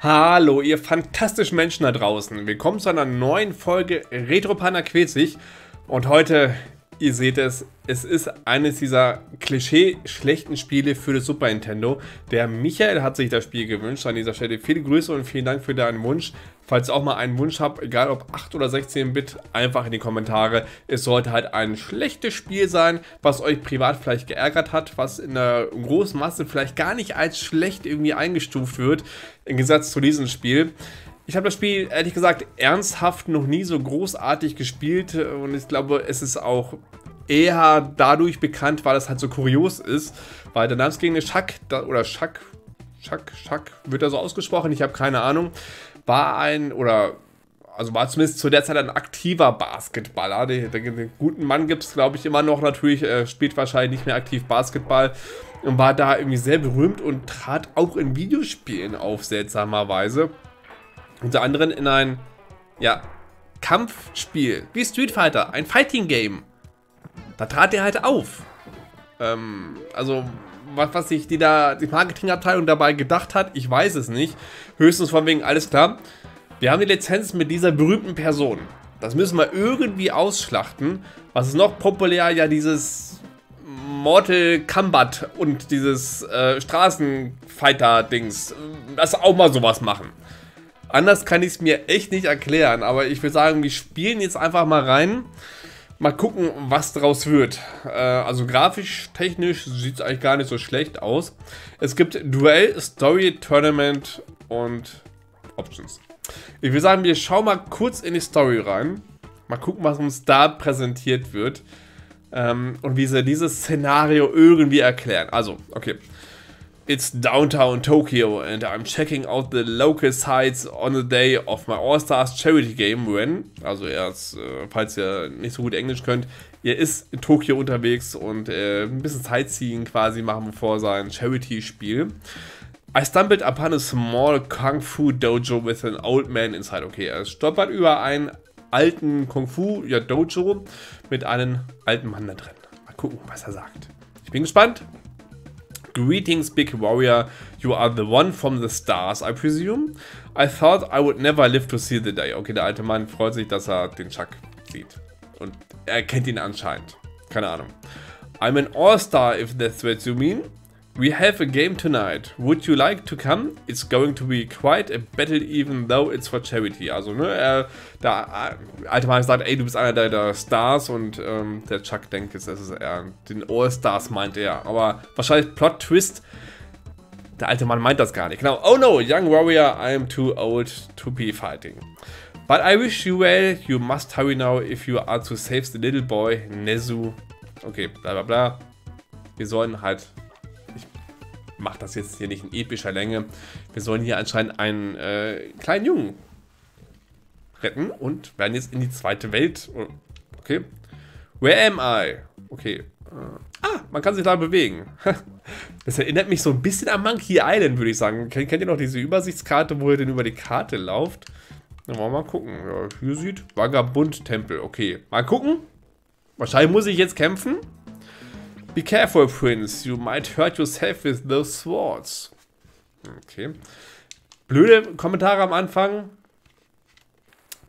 Hallo, ihr fantastischen Menschen da draußen. Willkommen zu einer neuen Folge Retropanda quält sich. Und heute, ihr seht es, es ist eines dieser Klischee-schlechten Spiele für das Super Nintendo. Der Michael hat sich das Spiel gewünscht. An dieser Stelle viele Grüße und vielen Dank für deinen Wunsch. Falls ihr auch mal einen Wunsch habt, egal ob 8 oder 16-Bit, einfach in die Kommentare. Es sollte halt ein schlechtes Spiel sein, was euch privat vielleicht geärgert hat, was in der großen Masse vielleicht gar nicht als schlecht irgendwie eingestuft wird, im Gegensatz zu diesem Spiel. Ich habe das Spiel ehrlich gesagt ernsthaft noch nie so großartig gespielt und ich glaube, es ist auch eher dadurch bekannt, weil es halt so kurios ist, weil der namensgebende Schack oder Schack, Schack, Schack, wird er so ausgesprochen, ich habe keine Ahnung, war ein, oder also war zumindest zu der Zeit ein aktiver Basketballer. Den, den, den guten Mann gibt es, glaube ich, immer noch natürlich, äh, spielt wahrscheinlich nicht mehr aktiv Basketball und war da irgendwie sehr berühmt und trat auch in Videospielen auf, seltsamerweise. Unter anderem in ein, ja, Kampfspiel, wie Street Fighter, ein Fighting Game. Da trat er halt auf. Ähm, also was, was sich die da, die Marketingabteilung dabei gedacht hat, ich weiß es nicht. Höchstens von wegen, alles klar. Wir haben die Lizenz mit dieser berühmten Person. Das müssen wir irgendwie ausschlachten. Was ist noch populär? Ja, dieses Mortal Kombat und dieses äh, Straßenfighter-Dings. Lass auch mal sowas machen. Anders kann ich es mir echt nicht erklären, aber ich würde sagen, wir spielen jetzt einfach mal rein. Mal gucken, was draus wird. Äh, also grafisch, technisch sieht es eigentlich gar nicht so schlecht aus. Es gibt Duell, Story, Tournament und Options. Ich würde sagen, wir schauen mal kurz in die Story rein. Mal gucken, was uns da präsentiert wird. Ähm, und wie sie dieses Szenario irgendwie erklären. Also, okay. It's downtown Tokyo and I'm checking out the local sites on the day of my All-Stars Charity Game when, also erst, äh, falls ihr nicht so gut Englisch könnt, ihr ist in Tokio unterwegs und äh, ein bisschen Sightseeing quasi machen bevor sein Charity-Spiel. I stumbled upon a small Kung Fu Dojo with an old man inside. Okay, er stolpert über einen alten Kung Fu ja, Dojo mit einem alten Mann da drin. Mal gucken, was er sagt. Ich bin gespannt. Greetings, big warrior. You are the one from the stars, I presume. I thought I would never live to see the day. Okay, der alte Mann freut sich, dass er den Chuck sieht. Und er kennt ihn anscheinend. Keine Ahnung. I'm an all-star, if that's what you mean. We have a game tonight. Would you like to come? It's going to be quite a battle even though it's for charity. Also, ne, er, der alte Mann sagt, ey, du bist einer der, der Stars und ähm, der Chuck denkt jetzt, das ist er. Den All-Stars meint er. Aber wahrscheinlich Plot-Twist. Der alte Mann meint das gar nicht. Genau. Oh no, young warrior, I am too old to be fighting. But I wish you well. You must hurry now if you are to save the little boy, Nezu. Okay, bla bla bla. Wir sollen halt mache das jetzt hier nicht in epischer Länge. Wir sollen hier anscheinend einen äh, kleinen Jungen retten und werden jetzt in die zweite Welt. Okay. Where am I? Okay. Äh, ah, man kann sich da bewegen. Das erinnert mich so ein bisschen an Monkey Island, würde ich sagen. Kennt, ihr noch diese Übersichtskarte, wo ihr denn über die Karte lauft? Dann wollen wir mal gucken. Ja, hier sieht Vagabund-Tempel. Okay, mal gucken. Wahrscheinlich muss ich jetzt kämpfen. Be careful, Prince. You might hurt yourself with those swords. Okay. Blöde Kommentare am Anfang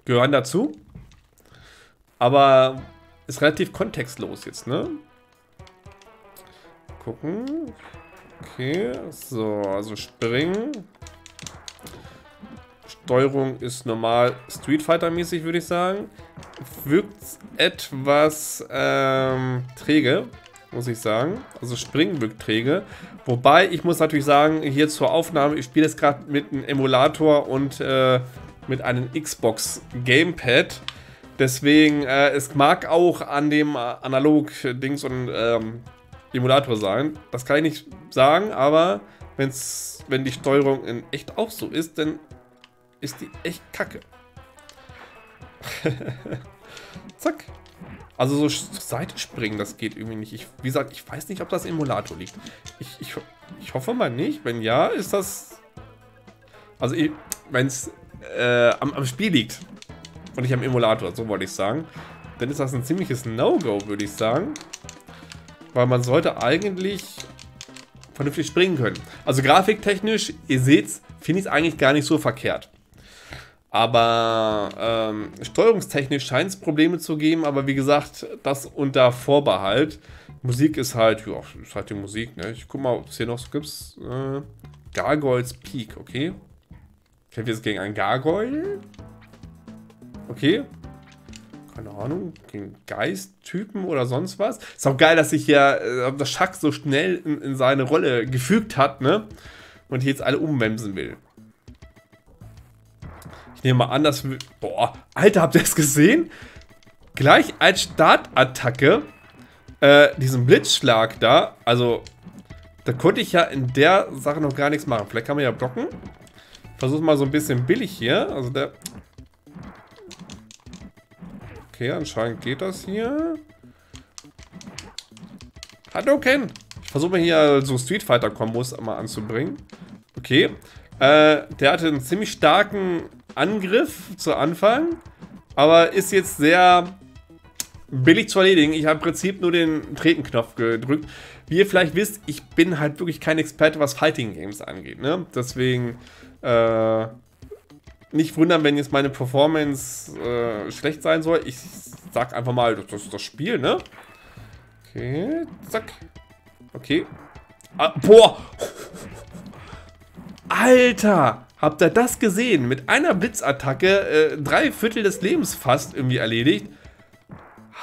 gehören dazu. Aber ist relativ kontextlos jetzt, ne? Gucken. Okay, so, also springen. Steuerung ist normal Street Fighter mäßig, würde ich sagen. Wirkt etwas ähm, träge muss ich sagen. Also springen wirkt träge. Wobei, ich muss natürlich sagen, hier zur Aufnahme, ich spiele es gerade mit einem Emulator und äh, mit einem Xbox Gamepad. Deswegen, äh, es mag auch an dem Analog-Dings und ähm, Emulator sein. Das kann ich nicht sagen, aber wenn's, wenn die Steuerung in echt auch so ist, dann ist die echt kacke. Zack. Also so zur Seite springen, das geht irgendwie nicht. Ich, wie gesagt, ich weiß nicht, ob das Emulator liegt. Ich, ich, ich hoffe mal nicht. Wenn ja, ist das... Also wenn es äh, am, am Spiel liegt und nicht am Emulator, so wollte ich sagen, dann ist das ein ziemliches No-Go, würde ich sagen. Weil man sollte eigentlich vernünftig springen können. Also grafiktechnisch, ihr seht's, finde ich es eigentlich gar nicht so verkehrt. Aber ähm, steuerungstechnisch scheint es Probleme zu geben, aber wie gesagt, das unter Vorbehalt. Musik ist halt, ja, ist halt die Musik, ne? Ich guck mal, ob es hier noch so gibt. Äh, Gargoyles Peak, okay. Kämpfen wir jetzt gegen einen Gargoyle? Okay. Keine Ahnung, gegen Geist-Typen oder sonst was. Ist auch geil, dass sich ja äh, das Schack so schnell in, in seine Rolle gefügt hat, ne? Und jetzt alle umwemsen will. Ich nehme mal an, dass wir... Boah, Alter, habt ihr das gesehen? Gleich als Startattacke äh, diesen Blitzschlag da, also da konnte ich ja in der Sache noch gar nichts machen. Vielleicht kann man ja blocken. Versuch mal so ein bisschen billig hier. Also der... Okay, anscheinend geht das hier. Hallo Ken! Ich versuche mal hier so Street Fighter Kombos mal anzubringen. Okay. Äh, der hatte einen ziemlich starken Angriff zu Anfang, aber ist jetzt sehr billig zu erledigen. Ich habe im Prinzip nur den Treten-Knopf gedrückt. Wie ihr vielleicht wisst, ich bin halt wirklich kein Experte, was Fighting Games angeht. Ne? Deswegen äh, nicht wundern, wenn jetzt meine Performance äh, schlecht sein soll. Ich sag einfach mal, das ist das Spiel, ne? Okay, zack. Okay. Ah, boah! Alter! Habt ihr das gesehen? Mit einer Blitzattacke äh, drei Viertel des Lebens fast irgendwie erledigt.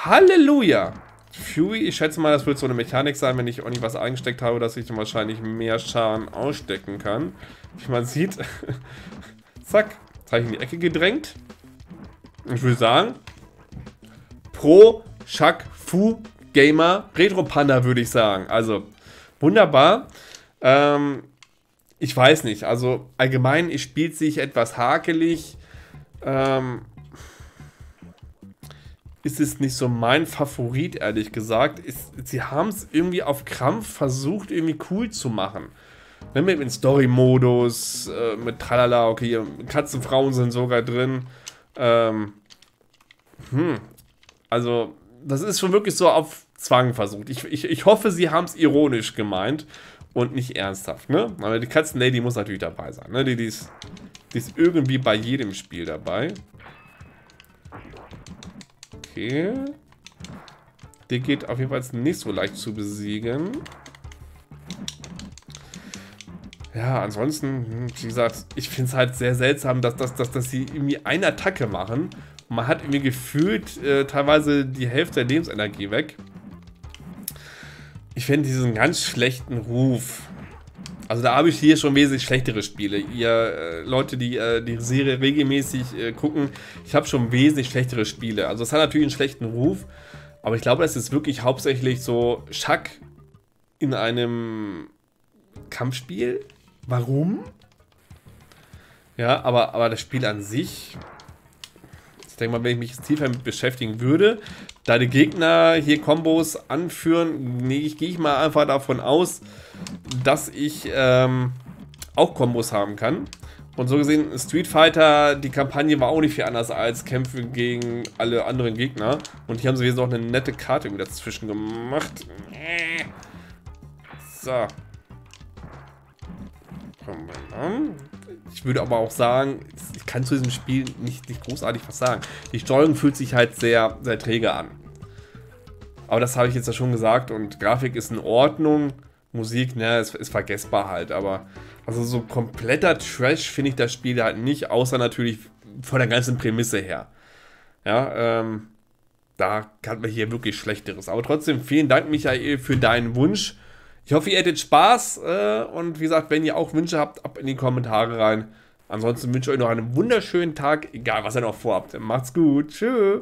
Halleluja! Fury, ich schätze mal, das wird so eine Mechanik sein, wenn ich auch nicht was eingesteckt habe, dass ich dann wahrscheinlich mehr Schaden ausstecken kann. Wie man sieht. Zack. Jetzt habe ich in die Ecke gedrängt. Ich würde sagen, Pro Shak Fu Gamer Retro Panda würde ich sagen. Also, wunderbar. Ähm, ich weiß nicht, also allgemein spielt sich etwas hakelig. Ähm, ist es nicht so mein Favorit, ehrlich gesagt. Ist, sie haben es irgendwie auf Krampf versucht, irgendwie cool zu machen. Ne, mit dem Story-Modus, äh, mit Tralala, okay, Katzenfrauen sind sogar drin. Ähm, hm, also, das ist schon wirklich so auf Zwang versucht. Ich, ich, ich hoffe, sie haben es ironisch gemeint und nicht ernsthaft, ne? Aber die Katzenlady muss natürlich dabei sein, ne? Die, die, ist, die ist irgendwie bei jedem Spiel dabei. Okay. Der geht auf jeden Fall nicht so leicht zu besiegen. Ja, ansonsten, hm, wie gesagt, ich finde es halt sehr seltsam, dass, dass, dass, dass sie irgendwie eine Attacke machen. Man hat irgendwie gefühlt äh, teilweise die Hälfte der Lebensenergie weg. Ich finde diesen ganz schlechten Ruf. Also da habe ich hier schon wesentlich schlechtere Spiele. Ihr äh, Leute, die äh, die Serie regelmäßig äh, gucken, ich habe schon wesentlich schlechtere Spiele. Also es hat natürlich einen schlechten Ruf, aber ich glaube, das ist wirklich hauptsächlich so Schack in einem Kampfspiel. Warum? Ja, aber, aber das Spiel an sich ich denke mal, wenn ich mich tiefer damit beschäftigen würde, die Gegner hier Kombos anführen, nee, ich gehe ich mal einfach davon aus, dass ich ähm, auch Kombos haben kann. Und so gesehen, Street Fighter, die Kampagne war auch nicht viel anders als Kämpfe gegen alle anderen Gegner. Und hier haben sie jetzt noch eine nette Karte wieder dazwischen gemacht. So. Ich würde aber auch sagen, ich kann zu diesem Spiel nicht, nicht großartig was sagen. Die Steuerung fühlt sich halt sehr, sehr träge an. Aber das habe ich jetzt ja schon gesagt und Grafik ist in Ordnung. Musik, ne, ist, ist vergessbar halt, aber also so kompletter Trash finde ich das Spiel halt nicht, außer natürlich von der ganzen Prämisse her. Ja, ähm, da hat man hier wirklich Schlechteres. Aber trotzdem, vielen Dank, Michael, für deinen Wunsch. Ich hoffe, ihr hättet Spaß äh, und wie gesagt, wenn ihr auch Wünsche habt, ab in die Kommentare rein. Ansonsten wünsche ich euch noch einen wunderschönen Tag, egal was ihr noch vorhabt. Macht's gut. Tschüss.